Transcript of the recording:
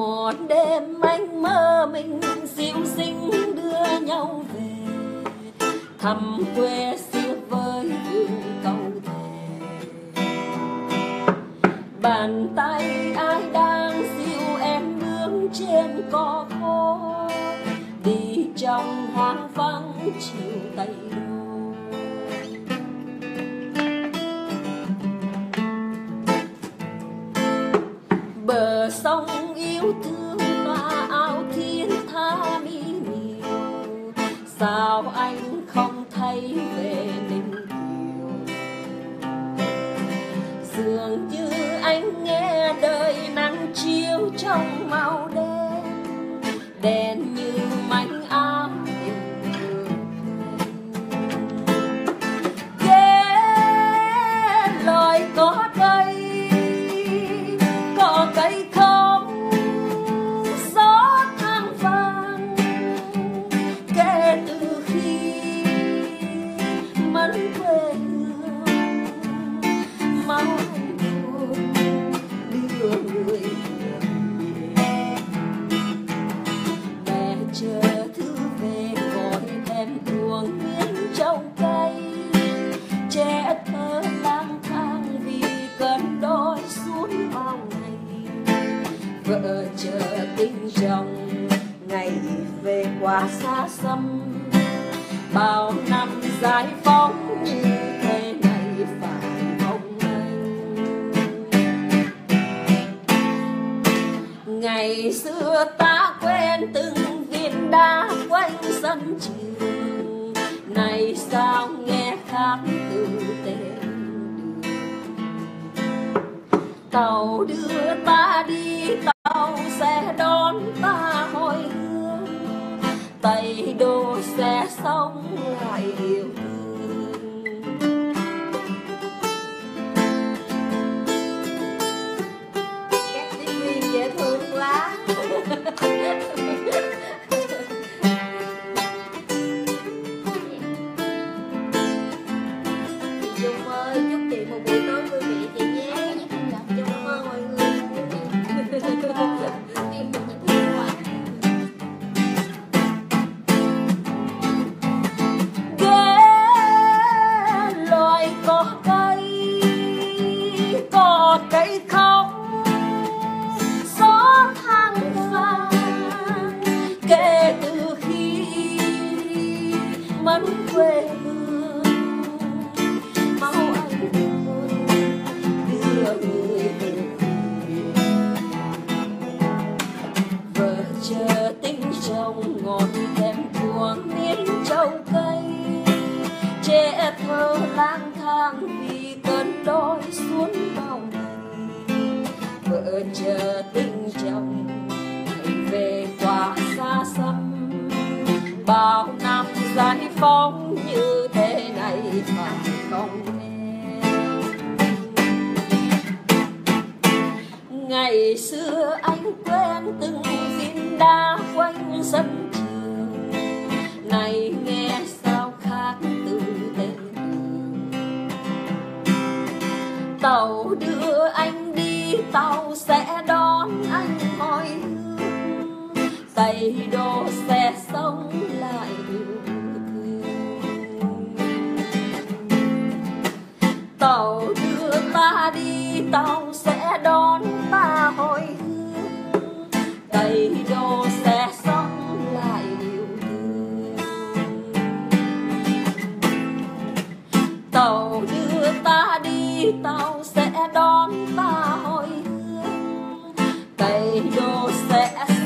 một đêm anh mơ mình dịu xinh đưa nhau về, thăm quê xưa với câu thề bàn tay ai đang dịu em nương trên cỏ khô, đi trong hoang vắng chiều tây đô. Bờ sông yêu thương và ao thiên tha mi nhiều sao anh không thấy về ninh kiều dường như anh nghe đời nắng chiếu trong màu đen đen như xa xăm. Bao năm giải phóng như thế này phải mong anh. Ngày xưa ta quen từng viên đá quanh sân trường này sao nghe khác từ tên. Đường tàu đưa ta đi tay đô xe sống lại yêu thương một cây khóc, gió than vàng kể từ khi mất quê hương. Máu anh buồn đưa người về vợ chờ tính chồng ngồi em buông miếng trầu cây. Trẻ thơ lang thang vì cơn đói xuống chờ tình chồng hãy về quá xa xăm. Bao năm giải phóng như thế này phải không em ngày xưa anh quen từng diễn đa quanh sân trường. Này nghe sao khác từ tên. Tàu đưa anh tàu sẽ đón anh mọi hướng tây đô sẽ sống lại yêu thương tàu đưa ta đi, tàu sẽ đón ta hồi hương. Tây đô sẽ sống lại yêu thương tàu đưa ta đi, tàu sẽ đón ta hồi. tay đô sẽ